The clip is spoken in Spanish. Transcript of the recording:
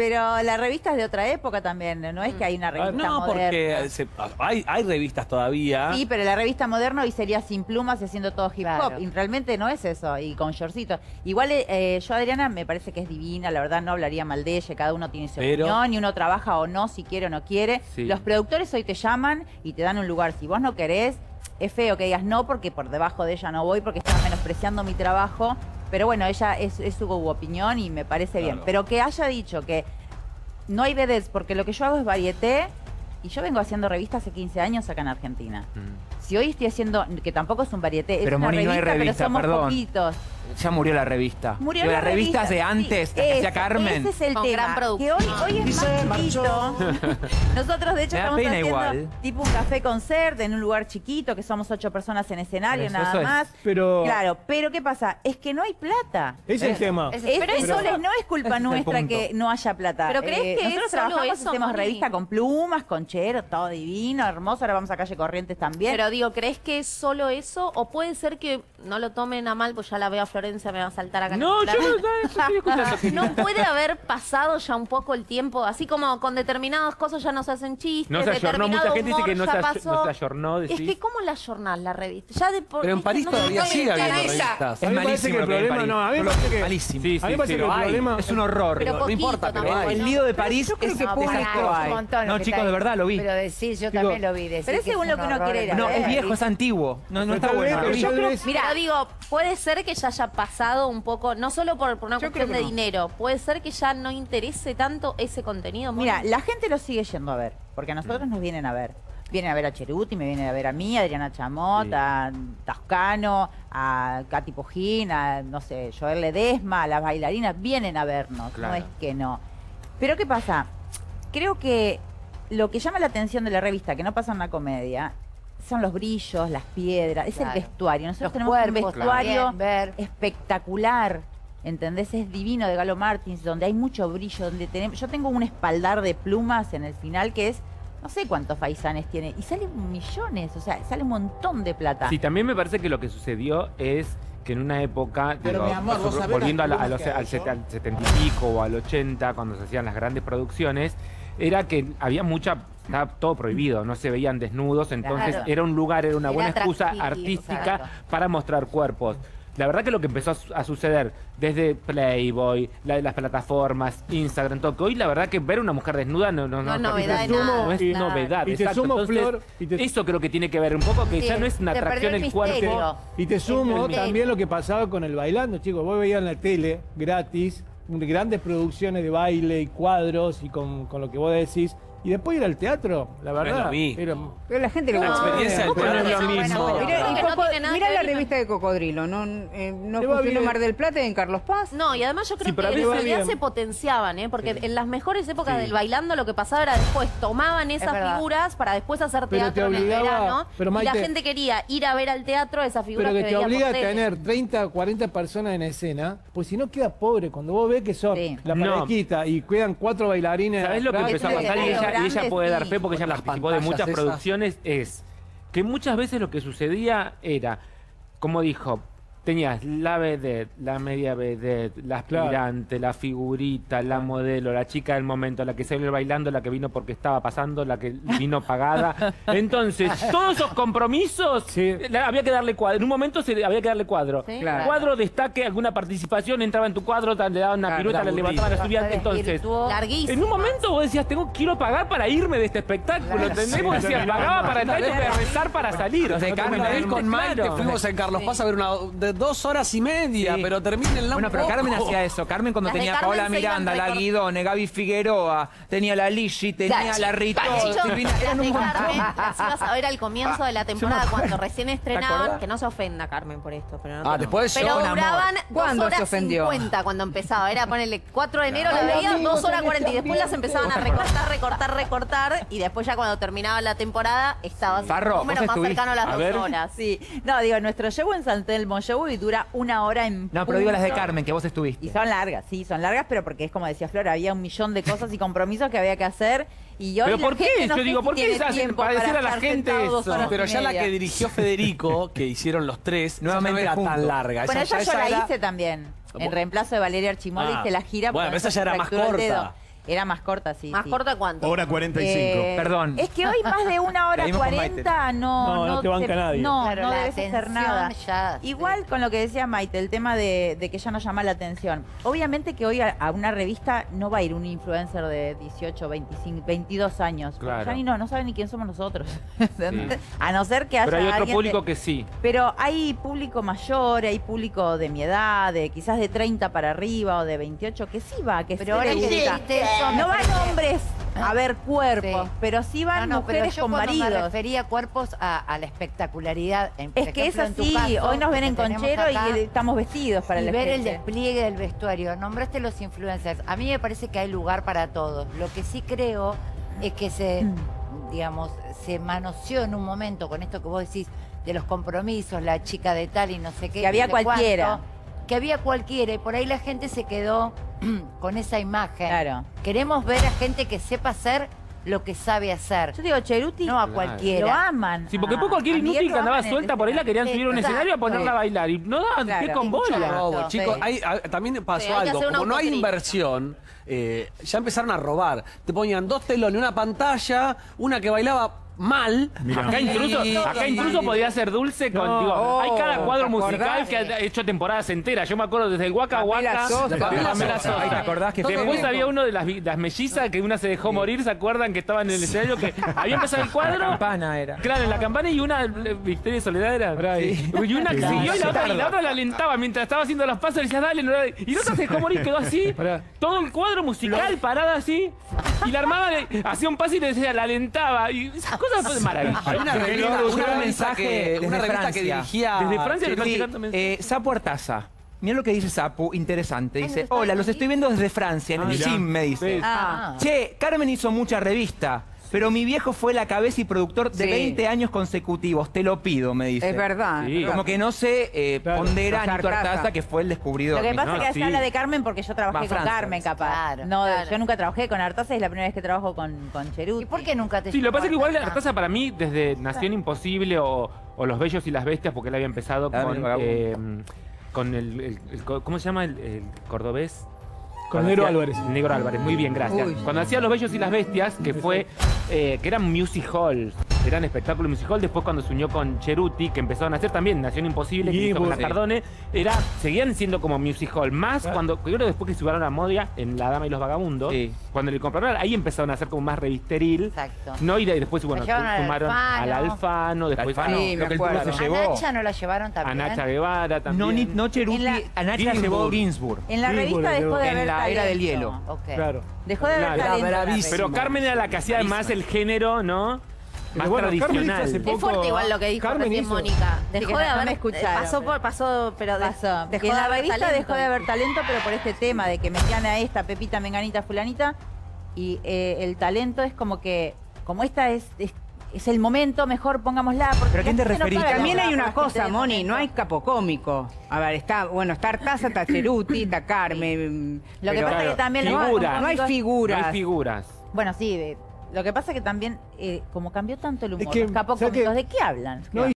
Pero la revista es de otra época también, no es que hay una Ah, revista no, moderna. porque se- hay, hay revistas todavía. Sí, pero la revista moderna hoy sería sin plumas y haciendo todo hip hop. Claro. Y realmente no es eso, y con shortcitos. Igual eh, yo, Adriana, me parece que es divina, la verdad no hablaría mal de ella, cada uno tiene su Pero- opinión y uno trabaja o no, si quiere o no quiere. Sí. Los productores hoy te llaman y te dan un lugar. Si vos no querés, es feo que digas no porque por debajo de ella no voy, porque está menospreciando mi trabajo. Pero bueno, ella es, es su opinión y me parece bien. Pero que haya dicho que no hay vedettes, porque lo que yo hago es varieté y yo vengo haciendo revistas hace 15 años acá en Argentina. Mm. Si hoy estoy haciendo, que tampoco es un varieté, es Pero, una Moni, no hay revista, revista, pero somos perdón. poquitos. Ya murió la revista. Murió Pero la las revistas revista, de antes, sí, que hacía ese- Carmen. Ese es el Con tema. gran que hoy, hoy es más chiquito. Nosotros, de hecho, estamos haciendo igual. tipo un café concert en un lugar chiquito, que somos ocho personas en escenario, eso, nada eso es. más. Pero- Claro, pero ¿qué pasa? Es que no hay plata. Ese es el tema. Es- Pero eso no es culpa es nuestra que no haya plata. ¿Pero crees que nosotros es solo trabajamos, eso, hacemos Moni? revista con plumas, con chero, todo divino, hermoso. Ahora vamos a calle Corrientes también. Pero digo, ¿crees que es solo eso? ¿O puede ser que no lo tomen a mal, pues ya la veo a Florencia, me va a saltar acá? en No, el yo no, no, estoy escuchando. ¿No puede haber pasado ya un poco el tiempo? Así como con determinadas cosas ya no se hacen chistes. No se ayornó, mucha gente dice que no se no se ayornó, Es decís. que, ¿cómo la jornal la revista? Ya de por- Pero en. París No- todavía sigue habiendo revistas. A mí me parece que el en problema- París. no, a mí me parece que- malísimo. Sí, A mí me parece sí, que el problema Es un horror. Pero no importa, pero. El lío de París es que público hay un montón. No, chicos, de verdad lo vi. Pero decís, yo también lo vi. pero es según es lo que un uno quiere No, es viejo, es antiguo. No, está bueno. Mira, digo, puede ser que ya haya pasado un poco, no solo por, por una Yo cuestión de no. dinero, puede ser que ya no interese tanto ese contenido. Moni. Mira, la gente lo sigue yendo a ver, porque a nosotros nos vienen a ver. Vienen a ver a Cheruti, me vienen a ver a mí, a Adriana Chamot, Sí. a Tascano, a Katy Pujín, a, no sé, Joel Ledesma, a las bailarinas, vienen a vernos, Claro. no es que no. Pero ¿qué pasa? Creo que lo que llama la atención de la revista, que no pasa en una comedia, son los brillos, las piedras, es Claro. el vestuario. Nosotros Los tenemos un vestuario espectacular. ¿Entendés? Es divino de Galo Martins, donde hay mucho brillo, donde tenemos. Yo tengo un espaldar de plumas en el final que es. No sé cuántos faisanes tiene. Y salen millones, o sea, sale un montón de plata. Sí, también me parece que lo que sucedió es que en una época, Pero, digo, mi amor, volviendo a, la- los, al, set- al 70 y pico o al 80, cuando se hacían las grandes producciones, era que había mucha, estaba todo prohibido, no se veían desnudos, entonces Claro. era un lugar, era una Era buena excusa artística para mostrar cuerpos. La verdad que lo que empezó a, su- a suceder desde Playboy, la- las plataformas, Instagram, todo, que hoy la verdad que ver una mujer desnuda no, no, No es no, novedad de no nada. es y- novedad. y te exacto. sumo, Entonces, Flor, y te- eso creo que tiene que ver un poco que Sí, ya no es una atracción el el cuerpo. Y te sumo también lo que pasaba con el bailando, chicos. Vos veías en la tele, gratis, grandes producciones de baile y cuadros y con, con lo que vos decís. Y después ir al teatro, la No es verdad. lo mismo. Pero la gente le gusta. experiencia del ¿Cómo no es lo mismo? Mirá, no Coco- la revista de Cocodrilo, ¿no, eh, no funcionó. Mar del Plata y en Carlos Paz? No, y además yo creo Sí, que en realidad bien. se potenciaban, ¿eh? Porque en las mejores épocas Sí. del bailando lo que pasaba era después tomaban esas verdad. figuras para después hacer Pero te teatro en el obligaba- verano pero, y la gente quería ir a ver al teatro esas figuras Pero que te veía obliga a tener 30 o 40 personas en escena, pues si no queda pobre. Cuando vos ves que son Sí. la No. parejita y quedan cuatro bailarines. ¿Sabés lo que empezó a pasar? Y ella, y ella grandes, puede dar fe porque ella participó de muchas esas. producciones. Es que muchas veces lo que sucedía era, como dijo, tenías la vedette, la media vedette, la Claro. aspirante, la figurita, la modelo, la chica del momento, la que salió bailando, la que vino porque estaba pasando, la que vino pagada. Entonces, todos esos compromisos Sí. la- había que darle cuadro. En un momento se había que darle cuadro. Sí, Claro. Cuadro, destaque, alguna participación, entraba en tu cuadro, te- le daban una Claro, pirueta, le aburrido. levantaban la subían. Entonces. Larguísimo. en un momento vos decías, tengo, quiero pagar para irme de este espectáculo, Claro. ¿entendés? Vos decías, pagaba para entrar y que rezar para salir. Los de No te Carmen, Una vez entendés, con claro. fuimos en Carlos Paz a ver una dos horas y media, Sí. pero termínenla Bueno, un pero poco. Carmen hacía eso. Carmen cuando Las de tenía Carmen Paola se iban Miranda, la Guidone, Gaby Figueroa, tenía la Ligi, tenía la Rito. Hecho, Silvina, las eran de un montón. Carmen las ibas a ver al comienzo de la temporada cuando recién estrenaban, acordás? que no se ofenda Carmen por esto, pero no Ah, te- después pero yo, un duraban dos ¿Cuándo se horas ofendió? 50 cuando empezaba, era ponerle 4 de enero la veía, 2 horas tenés 40 y después las empezaban a recortar, recortar, recortar y después ya cuando terminaba la temporada estabas Farro, un número vos más estuviste- cercano a las a 2 ver. horas. Sí, no, digo, nuestro show en San Telmo Show y dura una hora en No, pero digo las de. Carmen, que vos Y estuviste. son largas, sí, son largas, pero porque es como decía Flor, había un millón de cosas y compromisos que había que hacer. Y hoy ¿Pero la por qué? gente no Yo sé digo, si ¿por qué tiene se hacen tiempo para decir a la estar gente sentado dos eso? horas Pero y ya la media. que dirigió Federico, que hicieron los tres, Nuevamente no era juntos. tan larga. Bueno, esa esa ya- yo la era- hice también. En reemplazo de Valeria Archimoli Ah, hice la gira. bueno, pero esa ya era más corta. Era más corta, sí. ¿Más sí. corta cuánto? Hora 45. Eh, Perdón. Es que hoy más de una hora Caímos con Maite. cuarenta no, No, no te banca nadie. No, Claro, no debes hacer nada. ya, Igual sí. con lo que decía Maite, el tema de, de que ya no llama la atención. Obviamente que hoy a, a una revista no va a ir un influencer de 18, 25, 22 años. Claro. Ya ni no, no saben ni quién somos nosotros. A no ser que haya Pero hay otro público de- que sí. Pero hay público mayor, hay público de mi edad, de quizás de 30 para arriba o de 28, que sí va, que Pero sí ahora que No van hombres a ver cuerpos, Sí. pero sí van No, no, pero mujeres yo con cuando me maridos. refería cuerpos a, a la espectacularidad. En, Es que es ejemplo, así, hoy nos ven en conchero y estamos vestidos para y el ver el despliegue del vestuario. Nombraste los influencers. A mí me parece que hay lugar para todos. Lo que sí creo es que se, Mm. digamos, se manoseó en un momento con esto que vos decís de los compromisos, la chica de tal y no sé qué. Que había cualquiera. cuánto, que había cualquiera y por ahí la gente se quedó con esa imagen. Claro. Queremos ver a gente que sepa hacer lo que sabe hacer. Yo digo, Cheruti, No a Claro. cualquiera. lo aman. Sí, porque a- después cualquier inútil que andaba suelta por ahí la querían subir a un Exacto. escenario a ponerla a bailar. Y no daban Claro. pie con bola. Sí. chicos, hay- hay- también pasó Sí, algo. Como no hay inversión, eh, ya empezaron a robar. Te ponían dos telones, una pantalla, una que bailaba mal. Acá incluso, acá incluso podía ser dulce con, No. digo, hay cada Oh, cuadro ¿te musical acordás? que ha hecho temporadas enteras. Yo me acuerdo desde el Waka Pamela Waka. Sosa. de Pamela Pamela Sosa. Sosa. Ay, ¿te acordás que Después había uno de las, vi- las mellizas que una se dejó morir, ¿se acuerdan? Que estaban en el escenario que había empezado el La cuadro. campana era. Claro, en la campana y una eh, Victoria y Soledad era. Y una que siguió y la, otra, y la otra la alentaba mientras estaba haciendo los pasos y decía, dale, no, dale. Y la otra se dejó morir, quedó así. Todo el cuadro musical parada así. Y la armaba, le- hacía un paso y le decía, la alentaba. Y esas cosas fue maravillosas. Hay una revista, una un revista mensaje que, desde una revista que Francia. dirigía. Desde Francia le están Sí, llegando mensajes. eh, Sapo Artaza. Mira lo que dice Sapo, interesante. Dice, ¿no está hola, los estoy viendo desde Francia, en Ah, el mirá. gym, me dice. Sí. Ah. Che, Carmen hizo mucha revista, pero mi viejo fue la cabeza y productor de Sí. 20 años consecutivos, te lo pido, me dice. Es verdad. Sí. Como que no se eh, Claro. pondera Artaza. Artaza, que fue el descubridor. Lo que pasa No, es que sí. se habla de Carmen porque yo trabajé Va, con. Carmen, capaz. Claro, no, claro. yo nunca trabajé con Artaza y es la primera vez que trabajo con, con. ¿Y por qué nunca te Sí, lo que pasa es que igual? Artaza para mí, desde Nación Imposible o, o Los Bellos y las Bestias, porque él había empezado Ah, con, vagabundo. eh, con el, el- el co- ¿Cómo se llama el, el cordobés? Con Negro hacía- Álvarez. Negro Álvarez, muy bien, gracias. Uy. Cuando hacía Los Bellos y las Bestias, que fue, eh, que eran music hall, eran espectáculos music hall, después cuando se unió con Cheruti, que empezaron a hacer también Nación Imposible, que hizo con la. Cardone, era, seguían siendo como music hall, más Claro. cuando, creo que después que subieron a Modia en La Dama y los Vagabundos, Sí. cuando le compraron, ahí empezaron a hacer como más revisteril, Exacto. no, y de- después, bueno, al sumaron al Alfano. Después Alfano, Sí, lo que el se ¿A llevó. Nacha no la llevaron a también? Nacha Guevara también. No, ni, no Cheruti, En la- a Nacha Ginsburg. llevó Ginsburg. En la revista dejó de en haber la era del hielo. Ok. Claro. Dejó de haber en. Pero. Carmen era la que hacía más el género, ¿no? Más bueno, tradicional. hace Es fuerte igual lo que dijo Carmen recién hizo- Mónica. Dejó que de no- no haber, me escucharon, pasó, por, pasó, pero de- Pasó. dejó de la haber revista talento. dejó de haber talento, pero por este tema de que metían a esta Pepita, Menganita, Fulanita, y eh, el talento es como que, como esta es, es, es el momento, mejor pongámosla. Porque ¿Pero a quién te no referís? paga También hay una cosa, Moni, no hay capo cómico. A ver, está, bueno, está Artaza, está Cheruti, está Carmen. Lo que pasa es que también los. No hay figuras. No hay figuras. Bueno, sí, de- lo que pasa es que también, eh, como cambió tanto el humor, que, los. ¿de qué hablan? No,